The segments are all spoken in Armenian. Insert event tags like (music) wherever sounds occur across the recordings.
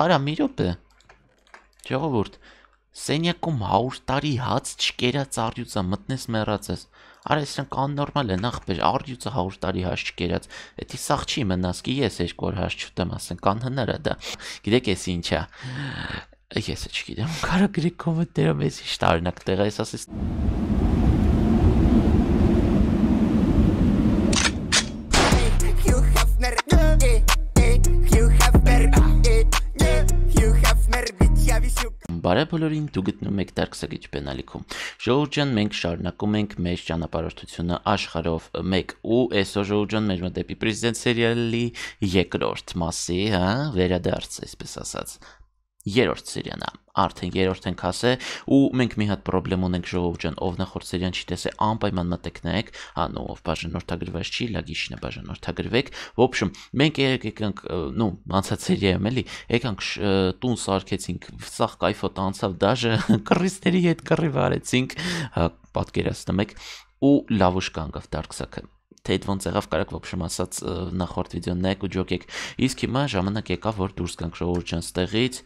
Արա մի րոպե։ Ժողովուրդ, Սենյակում 100 տարի հաց չկերած արյուծա մտնես մեռածես։ Արա սրանք աննորմալ են, ախպեր, արյուծը 100 տարի հաց չկերած։ Էդի սաղ չի մնաս, կի ես 200 հաց չուտեմ, ասեն, կան հնարա դա։ Գիտեք էս ինչա։ Ես չգիտեմ, (laughs) կարա գրի կոմենտերում էս ինչ տարօրինակ տեղ է, ասես Բարեբոլորին դու գտնում եք Darksage բենալիքում։ Ժողովուրդ ջան, մենք շարունակում ենք մեր ճանապարհորդությունը աշխարհով 1 ու այսօր ժողովուրդ ջան մեր մոտ դեպի պրեզիդենտ սերիալի երկրորդ մասի, հա, վերադարձ, այսպես ասած, երրորդ սերիան է արդեն երրորդ ենք ասե ու մենք մի հատ խնդրեմ ունենք ժողովուրդ ջան ով նախորդ սերիան չի տեսե անպայման մտեք նայեք հա նո ով բաժանորդագրված չի լագիշնը բաժանորդագրվեք в общем մենք եկանք նո անցած սերիայում էլի եկանք տուն սարքեցինք սաղ կայֆոտ անցավ դաժե (laughs) կռիստերի հետ կռի վարեցինք հա պատկերացնում եք ու լավուշ կանգավ դարքսակը թե այդ ոնց եղավ կարակ ոբշեմ ասած նախորդ վիդեոն նայեք ու ջոկեք իսկ հիմա ժամանակ եկավ որ դուրս գանք ժողովուրդ ջան ստեղից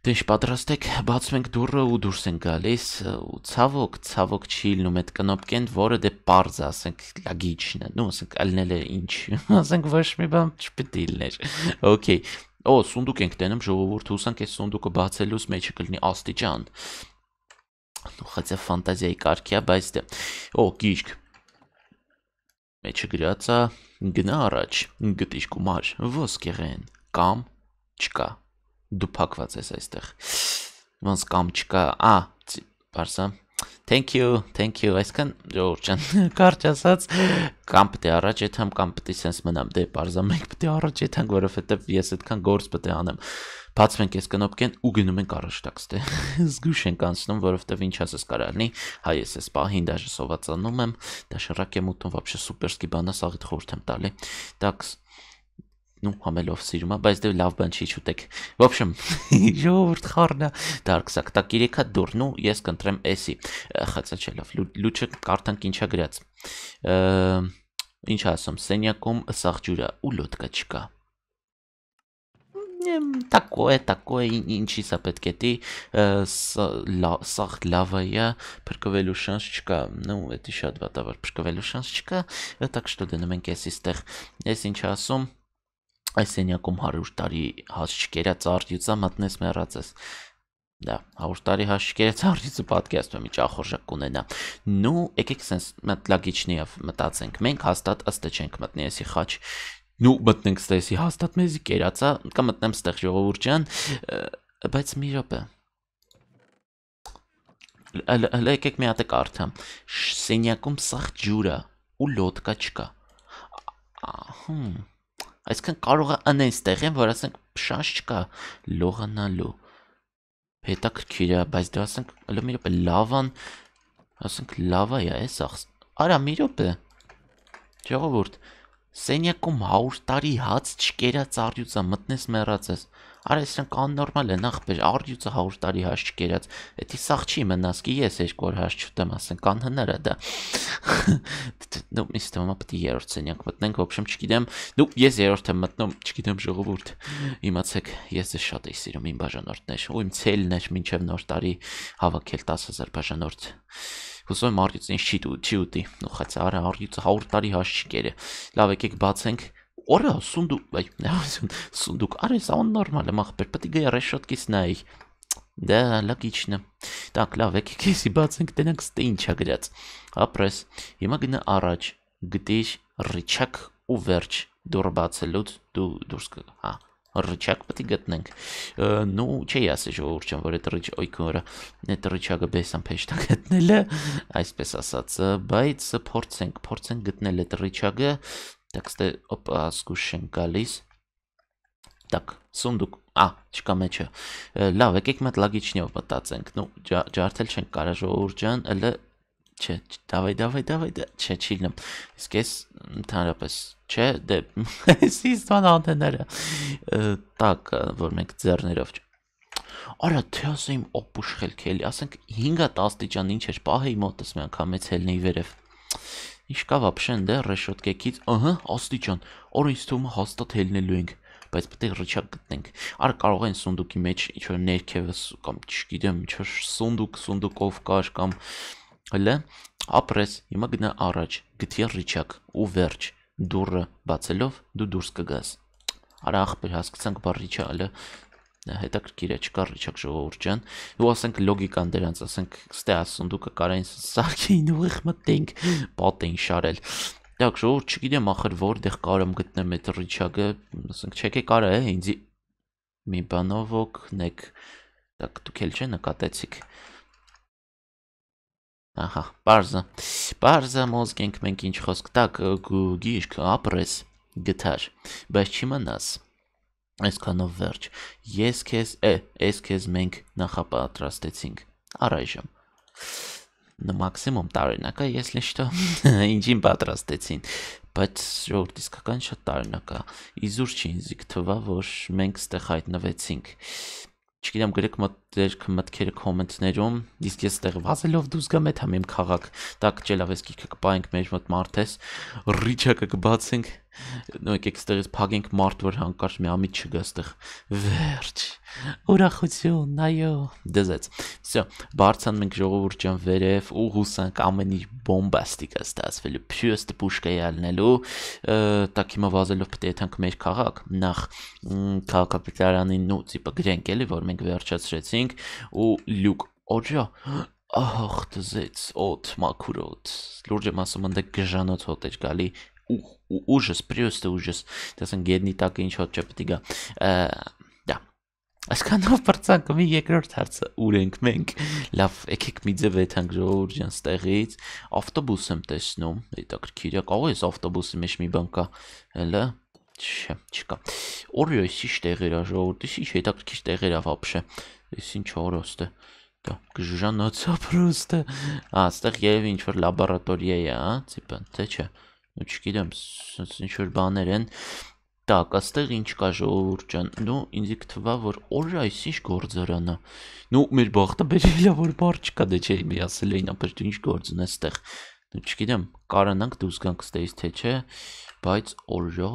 Դե ինչ պատրաստեք, բացում ենք դուռը ու դուրս ենք գալիս ու ցավոք, ցավոք չի լինում այդ կնոպկեն, որը դե པարզ ասենք լագիչն է, նո ասենք ալնել է ինչ, (laughs) ասենք ոչ մի բան չպետք է լիներ։ Okay։ Օ, սունդուկ ենք տենում ժողովուրդ, հուսանք այս սունդուկը բացելուց մեջը կլինի աստիճան։ Ու խծե ֆանտազիայի կարգիա, բայց դե։ Օ, գիշկ, մեջը գրած է գնա առաջ գտիշ գումար ոսկեղեն կամ չկա դու փակված ես այստեղ ոնց կամ չկա ա բարսա Thank you, thank you, այսքան Ջորջան (laughs) կարճ ասած կամ պետք է առաջ եթամ կամ պետք է sense մնամ դե parza մենք պետք է առաջ եթանք որովհետև ես այդքան գործ պետք է անեմ բացում ենք այս կնոպկեն ու գնում ենք առաջ տաքս դե (laughs) զգուշ ենք անցնում որովհետև ինչ ասես կարալնի հայ ես էս պահին դաժե սովածանում եմ դաշրակ եմ ուտում вообще սուպերսկի բանա սաղիդ խորտ եմ տալի տաքս ну համելով սիրում է բայց դե լավ բան չի չուտեք в общем (laughs) ժողովուրդ խառնա դարքսակ տակ 3 հատ դուր ну ես կընտրեմ էսի խացա չէ լավ լուչը կարդանք ինչա գրած ինչ ասում սենյակում սաղ ջուրա ու լոդկա չկա такое, такое, ինչի՞ս է պետք է դի սաղ լավա է, փրկվելու շանս չկա, ну, это շատ վատավար, փրկվելու շանս չկա, так что դնում ենք էս իստեղ, ես ինչ ասում, այս սենյակում 100 տարի հաց չկերած արտյուծա մտնես մեռածես, Да, 100 տարի հաշկերից արդիցը պատկերացնում եմ ճախորժակ կունենա։ Ну, եկեք sense մտլագիչնիով մտածենք։ Մենք հաստատ ըստը չենք մտնի էսի խաչ նու մտնենք ստեսի հաստատ մեզի կերածա կամ մտնեմ ստեղ ժողովուրդ ջան բայց մի րոպե հələ եկեք մի հատ կարդամ սենյակում սախ ջուրա ու լոդկա չկա հմ այսքան կարող է անեն ստեղեն որ ասենք շանս չկա լողանալու հետաքրքիր է բայց դա ասենք հələ մի րոպե լավան ասենք լավա է այս արա մի րոպե ժողովուրդ Սենյակում 100 տարի հաց չկերած արյուծա մտնես մեռածես։ Արա սրանք աննորմալ են ախպեր, արյուծը 100 հա տարի հաց չկերած։ Էդի սաղ չի մնաս, կի ես 200 հաց չուտեմ, ասենք անհնար է դա։ (laughs) Դու ինձ թվում է պետք է երրորդ սենյակ մտնենք, ոբշեմ չգիտեմ։ Դու ես երրորդ եմ մտնում, չգիտեմ ժողովուրդ։ Իմացեք, ես ձեզ շատ եի սիրում իմ բաժանորդներ, ու իմ ցելն էր ոչ միայն նոր տարի հավաքել 10000 բաժանորդ։ Հուսով եմ արդյոք ինձ չի չի ուտի։ Նո խացա արա արդյոք 100 տարի հաշ չկերը։ Լավ եկեք բացենք։ Օրա սունդուկ, այ սունդուկ, արես աննորմալ է մախբեր, պետք է գա ռեշոտկից նայ։ Դա լագիչնը։ Так, լավ, եկեք էսի բացենք, տենանք ստե ինչա գրած։ Ապրես։ Հիմա գնա առաջ, գտիր ռիչակ ու վերջ դուր բացելուց դու դուրս կգա։ Հա, ռիչակ պետք է գտնենք։ Ну, չի ասի ժողովուրդ, որ այդ ռիչ օյքորը այդ ռիչակը բեսան փեշտա գտնելը, այսպես ասած, բայց փորձենք, փորձենք գտնել այդ ռիչակը, так ստե օպա սկուշեն գալիս։ Так, սունդուկ, ա, չկա մեջը։ Լավ, եկեք մետ լագիչնիով մտածենք։ Ну, ջարդել չենք կարա ժողովուրդ ջան, ըլը չէ, դավայ, դավայ, դավայ, չէ, չի լինում։ Իսկ ես ընդհանրապես չէ, դե (laughs) սիստման անտեները տակ, որ մենք ձեռներով չէ։ Արա թե ասեմ օպուշ խելք էլի, ասենք 5-10 աստիճան ինչ էր պահեի մոտս մի անգամ էց հելնի վերև։ Ինչ կավ ապշեն դե ռեշոտ կեքից, ըհը, աստիճան, օրինստումը հաստատ հելնելու ենք բայց պետք է ռճակ գտնենք։ Ար կարող են սունդուկի մեջ ինչ որ ներքևս կամ չգիտեմ, ինչ որ սունդուկ, սունդուկով կար կամ Հլը ապրես, հիմա գնա առաջ, գտի ռիչակ ու վերջ, դուրը բացելով դու դուրս կգաս։ Արա ախպեր հասկացանք բարիչը, հլը հետաքրքիր է չկա ռիչակ ժողովուրդ ջան։ Ու ասենք լոգիկան դրանց, ասենք ստե ասունդուկը կարային սարքեին ուղիղ մտնենք, պատեին շարել։ Դակ ժողովուրդ չգիտեմ ախր որտեղ կարող եմ գտնեմ այդ ռիչակը, ասենք չեք է կարա է, ինձի մի բանով օգնեք։ Դակ դուք էլ չէ նկատեցիք։ Ահա, բարձա։ Բարձա մոզգ ենք մենք ինչ խոսք տակ գիշք ապրես գտար, բայց չիմանաս։ Այսքանով վերջ։ Ես քեզ, է, ես քեզ մենք նախապատրաստեցինք։ Առայժմ մաքսիմում տարինակա ես լեշտո (laughs) ինչին պատրաստեցին բայց ժողովուրդ իսկական շատ տարինակա իզուր չի ինձ թվա որ մենք ստեղ հայտնվեցինք չգիտեմ գրեք մտերք մտքերը կոմենտներում իսկ ես ստեղ վազելով դուս գամ այդ համեմ քաղաք տակ ճելավես գիրքը կպայենք մեր մոտ մարտես ռիչակը կբացենք նո եկեք ստեղից փագենք մարդ որ հանկարծ մի ամիջ չգա ստեղ վերջ ուրախություն այո դզեց всё բարձան մենք ժողովուրդ ջան վերև ու հուսանք ամեն ինչ բոմբաստիկ է ստացվելու փյուստը պուշկա յալնելու տակ հիմա վազելով պետք է եթանք մեր քաղաք նախ քաղաքապետարանին ու տիպը գրենք էլի որ մենք վերջացրեցինք ու լյուկ օջա ահ դզեց օդ մակուրոտ լուրջ եմ ասում ընդ գժանոց հոտ էր գալի ուժս, պրիուստը ուժս, դե դասն գետնի տակը ինչ հոտ չէ պիտի գա։ Դա։ Այսքանով բրցանք մի երկրորդ հարցը ուր ենք մենք։ Լավ, եկեք մի ձև եթանք ժողովուրդ ջան ստեղից։ Ավտոբուս եմ տեսնում, դա քրքիրը, կարող է ավտոբուսի մեջ մի բան կա, հələ չէ, չկա։ Օրիոսի շտեղերա ժողովրդի, ի՞նչ հետաքրքիր տեղեր ավ ապշե։ Էս ինչ օրոստը։ Դա գժժանացա պրոստը։ Ա, այստեղ երևի ինչ որ լաբորատորիա է, հա, տիպը, թե՞ չէ։ Ա չգիտեմ, ինչ որ բաներ են։ Так, աստեղ ինչ կա ժողովուրդ ջան։ Նու ինձ կթվա որ օրը այս ինչ գործարանա։ Նու մեր բախտը բերելա որ բար չկա, դե չէ, մի ասել էին, ապա դու ինչ գործ ունես այդտեղ։ Նու չգիտեմ, կարանանք դուրս գանք ստեից թե չէ, բայց օրը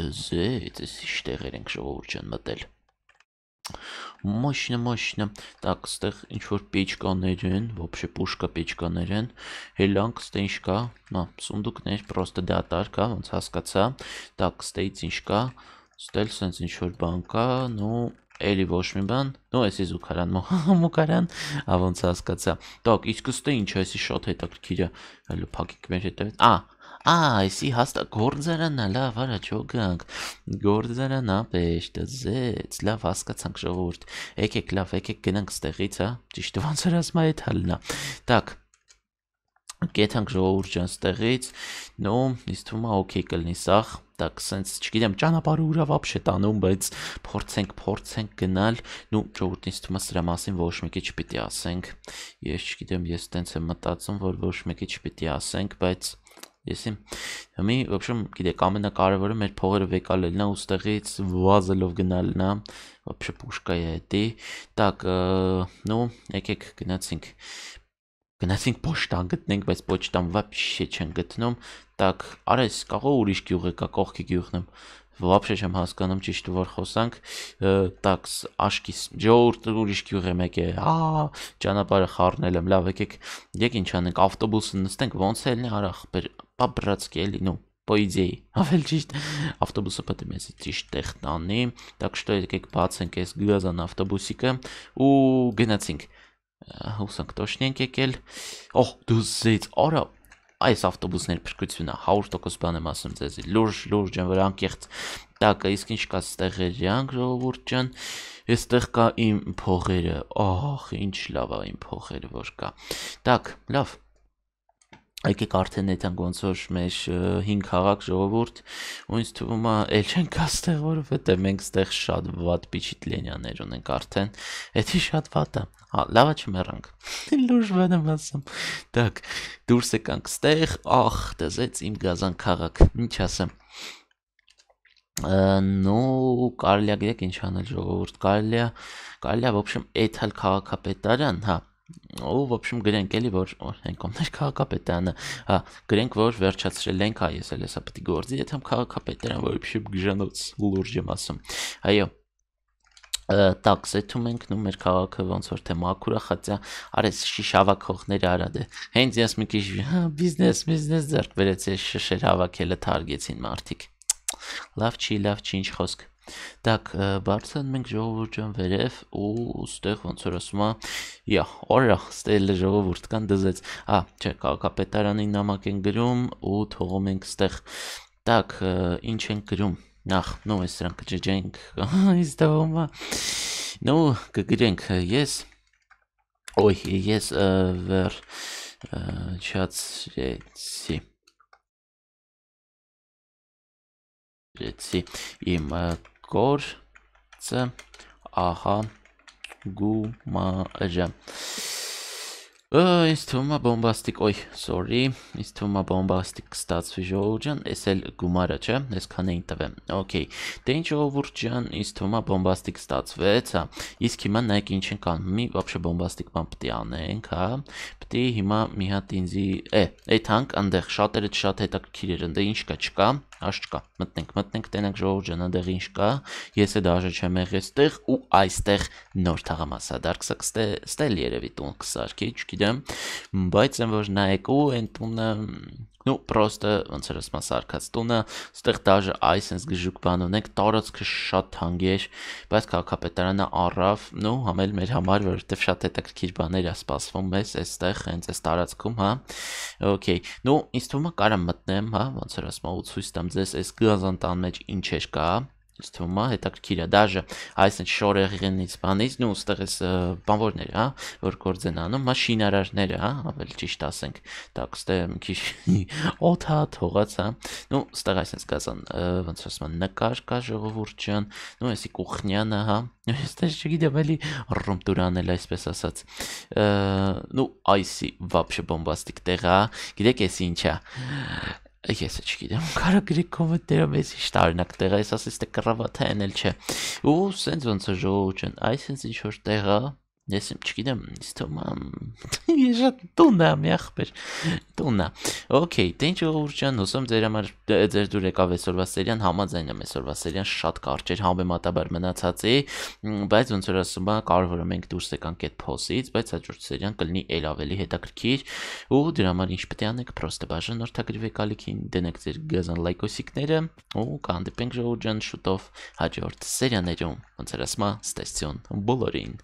դզե, այս ինչ տեղեր ենք ժողովուրդ ջան մտել։ Мощно, мощно. Так, ստեղ ինչ որ պեչկաներ են, вообще пушка պեչկաներ են։ Հելանք ստե ինչ կա։ Նա, սունդուկներ, просто դատար կա, ոնց հասկացա։ Так, ստեից ինչ կա։ Ստել սենց ինչ որ բան կա, նու էլի ոչ մի բան։ Նու էսի զուգարան, (laughs) մուկարան, ա ոնց հասկացա։ Так, իսկ ստե ինչ է, էսի շատ հետաքրքիր է։ Հələ փակիկ մեր հետևից։ Ա, Ա, այսի հաստատ գործարանա, լավ, արա ճոգանք։ Գործարանա, պեշտ, զեց, լավ հասկացանք ժողովուրդ։ Եկեք, լավ, եկեք գնանք ստեղից, հա։ Ճիշտ ոնց էր ասում այդ հալնա։ Так, կեթանք ժողովուրդ ջան ստեղից, նո, ինձ թվում է օքեյ կլինի սախ, так, սենց, չգիտեմ, ճանապարհը ուրա вообще տանում, բայց փորձենք, փորձենք գնալ, նու ժողովուրդ ինձ թվում է սրա մասին ոչ մեկի չպիտի ասենք։ Ես չգիտեմ, ես տենց եմ մտածում, որ ոչ մեկի չպիտի ասենք, բայց Եսի։ Հիմի, в общем, գիտեք, ամենակարևորը մեր փողերը վեկալելն է ու ստեղից վազելով գնալն է։ Вообще пушка է դի։ Так, ну, եկեք գնացինք։ Գնացինք պոչտան գտնենք, բայց պոչտան вообще չեն գտնում։ Так, արես, կարող ուրիշ գյուղ է կա, կողքի գյուղն եմ вообще չեմ հասկանում ճիշտ որ խոսանք տաքս աշկիս ժողովուրդ ուրիշ գյուղ եմ եկե հա ճանապարհը խառնել եմ լավ եկեք եկ ինչ անենք ավտոբուսը նստենք ոնց է լինի արա խբեր по-братски էլի ну по идее ավել ճիշտ ավտոբուսը պետք է մեզ ճիշտ տեղ տանի так что եկեք բացենք այս գազան ավտոբուսիկը ու գնացինք հուսանք տոշնենք եկել օհ դու զից արա այս ավտոբուսներ փրկությունը 100% բան եմ ասում ձեզի լուրջ լուրջ են վրա անկեղծ տակը իսկ ինչ կա ստեղ երանգ ժողովուրդ ջան այստեղ կա իմ փողերը ահ ինչ լավ է իմ փողերը որ կա տակ լավ Եկեք արդեն այդան ոնց որ մեր 5 խաղակ ժողովուրդ ու ինձ թվում է էլ չենք աստեղ որովհետեւ մենք ստեղ շատ վատ պիչիտ լենյաներ ունենք արդեն էդի շատ վատ է հա լավա չմեռանք (laughs) լուրջ բան եմ ասում դակ դուրս եկանք ստեղ, ախ, դզեց իմ գազան քաղաք։ Ինչ ասեմ։ նո կարելի է գիտեք ինչ անել ժողովուրդ կարելի է կարելի է ոբշեմ էթալ քաղաքապետարան հա ու ոբշեմ գրենք էլի որ հենկոմներ քաղաքապետարանը հա գրենք որ վերջացրել ենք հա ես էլ հեսա պետք գործի եթե համ քաղաքապետարան որը բշի գժանոց լուրջ եմ ասում այո так, սեթում ենք նու մեր քաղաքը ոնց որ թե մաքուր է, խացա արես շիշ հավաքողները արա դե։ Հենց ես մի քիչ բիզնես, բիզնես ձեռք վերեցի շշեր հավաքելը թարգեցին մարդիկ։ Լավ չի, լավ չի, ինչ խոսք։ Так, բարձրանում ենք ժողովուրդ ջան վերև ու ստեղ ոնց որ ասում է, յա, օրա, ստել ժողովուրդ կան դզեց։ Ա, չէ, քաղաքապետարանի նամակ են գրում ու թողում ենք ստեղ։ Так, ինչ են գրում։ Նախ, նո, այս դրանք կջջենք։ Այս դոմա։ Նո, կգրենք ես Ոյ, ես վեր չացրեցի։ Եցի իմ գործը ահա գումարը Ինձ թվում է բոմբաստիկ, ոյ, sorry, ինձ թվում է բոմբաստիկ ստացվի ժողովուրդ ջան, էս էլ գումարը, չէ՞, այսքան էին տվեմ։ Okay։ Դե ինչ ժողովուրդ ջան, ինձ թվում է բոմբաստիկ ստացվեց, հա։ Իսկ հիմա նայեք ինչ ենք անում։ Մի вообще բոմբաստիկ բան պետք է անենք, հա։ Պետք է հիմա մի հատ ինձի, է, այդ հանք այնտեղ շատերը շատ հետաքրքիր էր, այնտեղ ինչ կա, չկա, աշ չկա։ Մտնենք, մտնենք, տենանք ժողովուրդ ջան, այնտեղ ինչ կա։ Ես այդ աշը չեմ եղել այստեղ ու այստեղ նոր թաղամասա դարքսը կստել երևի տուն կսարքի, չգիտեմ, բայց այն որ նայեք ու այն տունը Ну, просто ոնց էր ասма սարկած տունը, այդտեղ դաժե այս sense գժուկ բան ունենք, տարածքը շատ թանկ էր, բայց քաղաքապետարանը առավ, ну, համել մեր համար, որովհետև շատ հետաքրքիր բաներ է սպասվում մեզ այստեղ, հենց այս տարածքում, հա։ Okay։ Ну, ինձ թվում է կարամ մտնեմ, հա, ոնց որ ասում, ու ցույց տամ ձեզ այս գազանտան մեջ ինչ էր կա ինձ թվում է հետաքրքիր է դաժը այսինքն շորեղենից բանից նու ուստեղ էս բանվորներ հա որ գործ են անում մաշինարարները հա ավել ճիշտ ասենք դա կստե մի քիչ (laughs) օդ հա թողած հա նու ուստեղ այսինքն գազան ոնց ասում են նկար կա ժողովուրդյան նու էսի կուխնյանը հա այստեղ չգիտեմ էլի ռումտուրանել այսպես ասած նու այսի վաբշե բոմբաստիկ տեղ հա գիտեք էս ինչա ես չգիտեմ, կարա գրիքովը դերը մեզ ինչ տարինակ տեղ, այս ասես թե կրավաթը էնել չէ։ Ու սենց ոնց է ժողովուրդ այսինքն ինչ որ տեղա Ես չգիտեմ, ինձ թվում է ես շատ տունն եմ ախպեր։ Տունն է։ Okay, դե ինչ ժողովուրդ ջան, հուսամ ձեր համար ձեր դուր եկավ այսօրվա սերիան, համաձայն եմ այսօրվա սերիան շատ կարճ էր համեմատաբար մնացածի, բայց ոնց որ ասում եմ, կարևորը մենք դուրս եկանք այդ փոսից, բայց հաջորդ սերիան կլինի ել ավելի հետաքրքիր ու դրա համար ինչ պետք է անեք, պրոստը բաժանորդագրվեք ալիքին, դնեք ձեր գազան լայքոսիկները ու կհանդիպենք ժողովուրդ ջան շուտով հաջորդ սերիաներում։ Ոնց որ ասում եմ, ստեսյուն բոլորին։